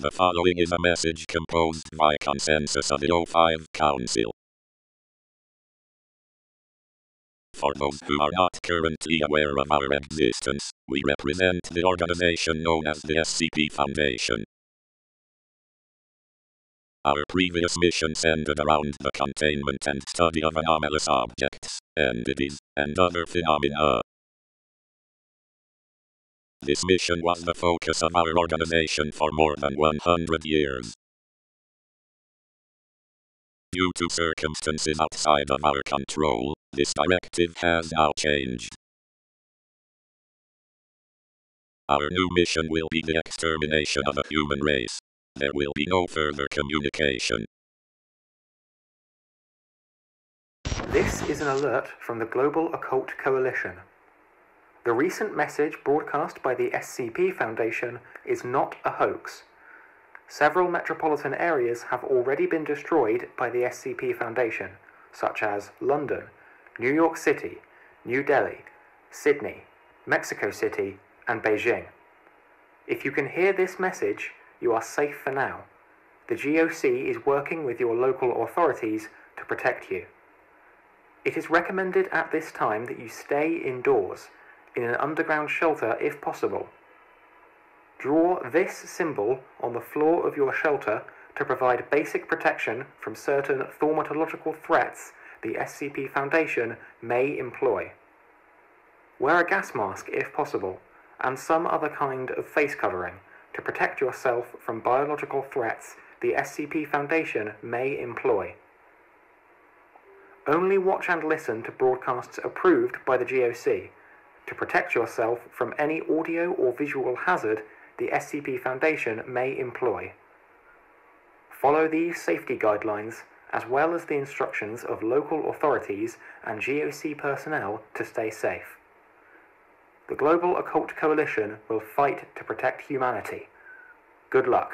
The following is a message composed by consensus of the O5 Council. For those who are not currently aware of our existence, we represent the organization known as the SCP Foundation. Our previous mission centered around the containment and study of anomalous objects, entities, and other phenomena. This mission was the focus of our organization for more than 100 years. Due to circumstances outside of our control, this directive has now changed. Our new mission will be the extermination of the human race. There will be no further communication. This is an alert from the Global Occult Coalition. The recent message broadcast by the SCP Foundation is not a hoax. Several metropolitan areas have already been destroyed by the SCP Foundation, such as London, New York City, New Delhi, Sydney, Mexico City, and Beijing. If you can hear this message, you are safe for now. The GOC is working with your local authorities to protect you. It is recommended at this time that you stay indoors in an underground shelter if possible. Draw this symbol on the floor of your shelter to provide basic protection from certain thaumatological threats the SCP Foundation may employ. Wear a gas mask if possible, and some other kind of face covering to protect yourself from biological threats the SCP Foundation may employ. Only watch and listen to broadcasts approved by the GOC to protect yourself from any audio or visual hazard the SCP Foundation may employ. Follow these safety guidelines as well as the instructions of local authorities and GOC personnel to stay safe. The Global Occult Coalition will fight to protect humanity. Good luck.